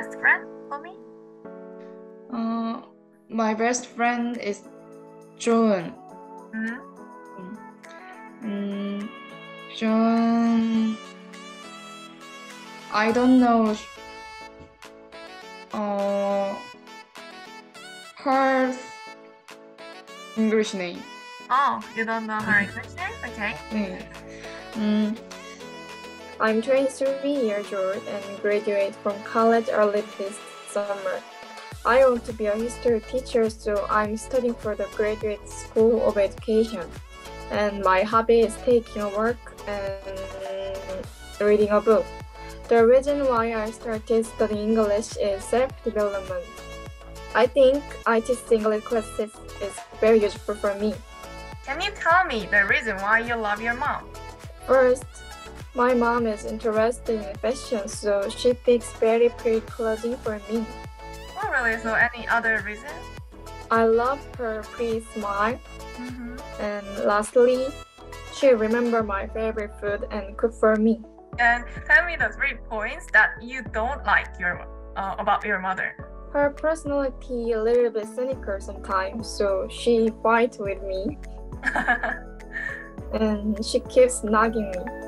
best friend for me? Uh, my best friend is Joan. Mhm. Mm, Joan. I don't know. Uh, her English name. Oh, you don't know her English name? Okay. 네. 음, I'm 23 years old and graduate from college early this summer. I want to be a history teacher, so I'm studying for the Graduate School of Education. And my hobby is taking a work and reading a book. The reason why I started studying English is self-development. I think I teach English classes is very useful for me. Can you tell me the reason why you love your mom? First, my mom is interested in fashion, so she picks very pretty clothing for me. Oh, really? So any other reason? I love her pretty smile. Mm-hmm. And lastly, she remember my favorite food and cook for me. And tell me the three points that you don't like your uh, about your mother. Her personality a little bit cynical sometimes, so she fight with me and she keeps nagging me.